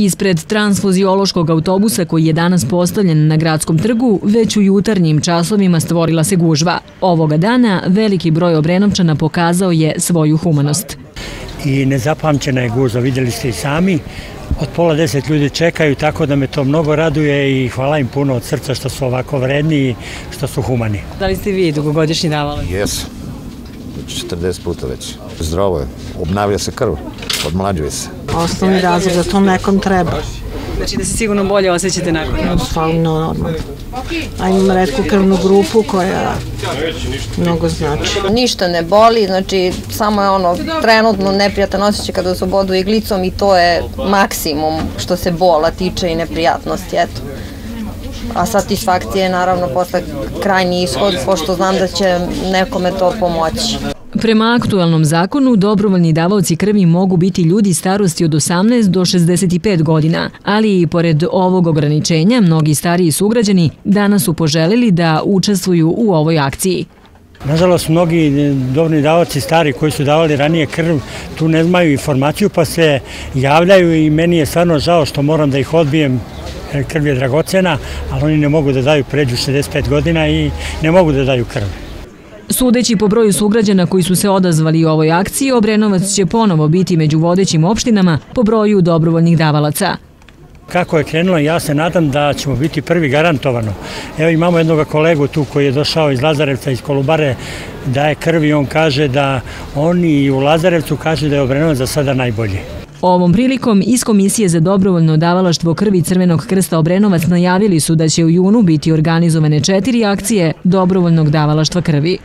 Ispred transfuziološkog autobusa koji je danas postavljen na gradskom trgu, već u jutarnjim časovima stvorila se gužva. Ovoga dana veliki broj Obrenovčana pokazao je svoju humanost. I nezapamćena je gužva, vidjeli ste i sami. Od pola deset ljudi čekaju, tako da me to mnogo raduje i hvala im puno od srca što su ovako vredni i što su humani. Da li ste vi dugogodišnji davali? Jesu. 40 puta već. Zdravo je. Obnavlja se krv. Odmlađuje se. Osnovni razlog da to nekom treba. Znači da se sigurno bolje osjećate nakon. Stvarno normalno. A imam redku krvnu grupu koja mnogo znači. Ništa ne boli, znači samo je ono trenutno neprijatan osjećaj kada se obodu iglicom i to je maksimum što se bola tiče i neprijatnosti, eto. A satisfakcija je naravno posle krajnji ishod, pošto znam da će nekome to pomoći. Prema aktualnom zakonu, dobrovoljni davaoci krvi mogu biti ljudi starosti od 18 do 65 godina, ali i pored ovog ograničenja, mnogi stariji sugrađani danas su poželili da učestvuju u ovoj akciji. Nažalost, mnogi dobni davaoci stari koji su davali ranije krv tu ne znaju informaciju pa se javljaju i meni je stvarno žao što moram da ih odbijem krv je dragocena, ali oni ne mogu da daju pređu 65 godina i ne mogu da daju krv. Sudeći po broju sugrađana koji su se odazvali u ovoj akciji, Obrenovac će ponovo biti među vodećim opštinama po broju dobrovoljnih davalaca. Kako je krenulo, ja se nadam da ćemo biti prvi garantovano. Evo imamo jednog kolegu tu koji je došao iz Lazarevca, iz Kolubare, da je krv i on kaže da oni u Lazarevcu kaže da je Obrenovac za sada najbolji. Ovom prilikom iz Komisije za dobrovoljno davalaštvo krvi Crvenog krsta Obrenovac najavili su da će u junu biti organizovane četiri akcije dobrovoljnog davalaštva krvi.